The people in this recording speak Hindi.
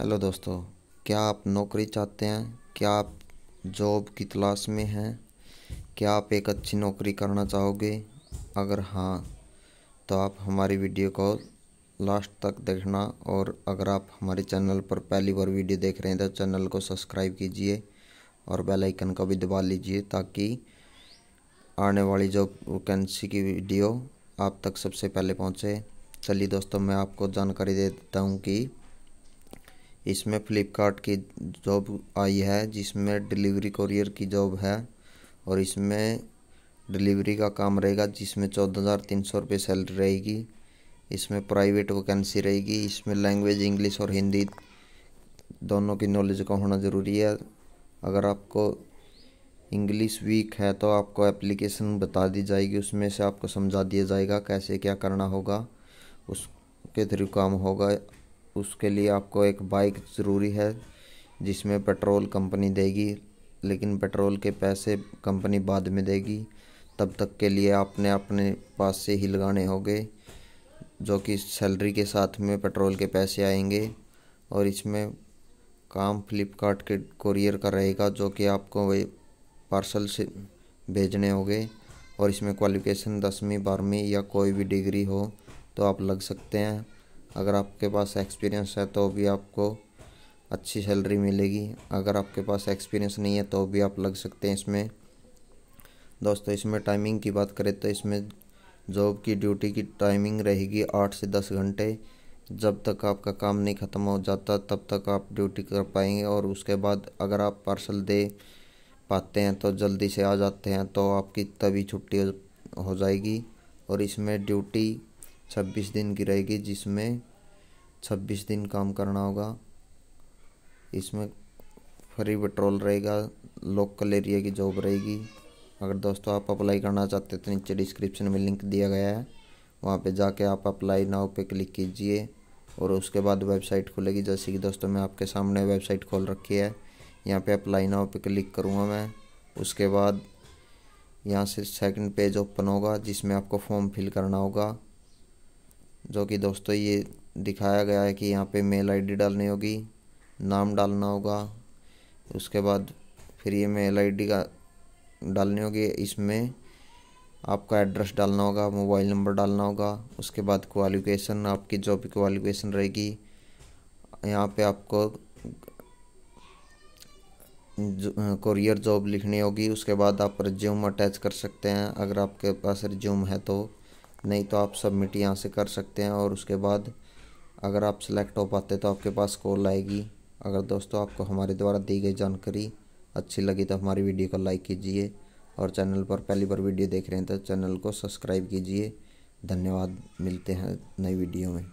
हेलो दोस्तों, क्या आप नौकरी चाहते हैं? क्या आप जॉब की तलाश में हैं? क्या आप एक अच्छी नौकरी करना चाहोगे? अगर हाँ तो आप हमारी वीडियो को लास्ट तक देखना और अगर आप हमारे चैनल पर पहली बार वीडियो देख रहे हैं तो चैनल को सब्सक्राइब कीजिए और बेल आइकन को भी दबा लीजिए ताकि आने वाली जो वैकेंसी की वीडियो आप तक सबसे पहले पहुँचे। चलिए दोस्तों, मैं आपको जानकारी दे देता हूँ कि इसमें फ़्लिपकार्ट की जॉब आई है, जिसमें डिलीवरी कोरियर की जॉब है और इसमें डिलीवरी का काम रहेगा, जिसमें चौदह हज़ार तीन सौ रुपये सैलरी रहेगी। इसमें प्राइवेट वैकेंसी रहेगी। इसमें लैंग्वेज इंग्लिश और हिंदी दोनों की नॉलेज का होना ज़रूरी है। अगर आपको इंग्लिश वीक है तो आपको एप्लीकेशन बता दी जाएगी। उसमें से आपको समझा दिया जाएगा कैसे क्या करना होगा। उसके थ्रू काम होगा। उसके लिए आपको एक बाइक ज़रूरी है, जिसमें पेट्रोल कंपनी देगी, लेकिन पेट्रोल के पैसे कंपनी बाद में देगी। तब तक के लिए आपने अपने पास से ही लगाने होंगे, जो कि सैलरी के साथ में पेट्रोल के पैसे आएँगे। और इसमें काम फ्लिपकार्ट के कुरियर का रहेगा, जो कि आपको वे पार्सल से भेजने होंगे। और इसमें क्वालिफिकेशन दसवीं, बारहवीं या कोई भी डिग्री हो तो आप लग सकते हैं। अगर आपके पास एक्सपीरियंस है तो भी आपको अच्छी सैलरी मिलेगी। अगर आपके पास एक्सपीरियंस नहीं है तो भी आप लग सकते हैं इसमें। दोस्तों, इसमें टाइमिंग की बात करें तो इसमें जॉब की ड्यूटी की टाइमिंग रहेगी आठ से दस घंटे। जब तक आपका काम नहीं ख़त्म हो जाता, तब तक आप ड्यूटी कर पाएँगे। और उसके बाद अगर आप पार्सल दे पाते हैं तो जल्दी से आ जाते हैं तो आपकी तभी छुट्टी हो जाएगी। और इसमें ड्यूटी छब्बीस दिन की रहेगी जिसमें छब्बीस दिन काम करना होगा। इसमें फ्री पेट्रोल रहेगा, लोकल एरिया की जॉब रहेगी। अगर दोस्तों आप अप्लाई करना चाहते हैं तो नीचे डिस्क्रिप्शन में लिंक दिया गया है। वहाँ पे जाके आप अप्लाई नाउ पे क्लिक कीजिए और उसके बाद वेबसाइट खुलेगी। जैसे कि दोस्तों मैं आपके सामने वेबसाइट खोल रखी है। यहाँ पे अप्लाई नाउ पे क्लिक करूँगा मैं। उसके बाद यहाँ से सेकंड पेज ओपन होगा, जिसमें आपको फॉर्म फिल करना होगा। जो कि दोस्तों ये दिखाया गया है कि यहाँ पे मेल आईडी डालनी होगी, नाम डालना होगा, उसके बाद फिर ये मेल आईडी का डालनी होगी। इसमें आपका एड्रेस डालना होगा, मोबाइल नंबर डालना होगा, उसके बाद क्वालिफिकेशन, आपकी जॉब भी क्वालिफिकेशन रहेगी। यहाँ पे आपको कोरियर जॉब लिखनी होगी, उसके बाद आप रिज्यूम अटैच कर सकते हैं। अगर आपके पास रिज्यूम है तो नहीं तो आप सबमिट यहाँ से कर सकते हैं और उसके बाद अगर आप सेलेक्ट हो पाते तो आपके पास कॉल आएगी। अगर दोस्तों आपको हमारे द्वारा दी गई जानकारी अच्छी लगी तो हमारी वीडियो को लाइक कीजिए और चैनल पर पहली बार वीडियो देख रहे हैं तो चैनल को सब्सक्राइब कीजिए। धन्यवाद, मिलते हैं नई वीडियो में।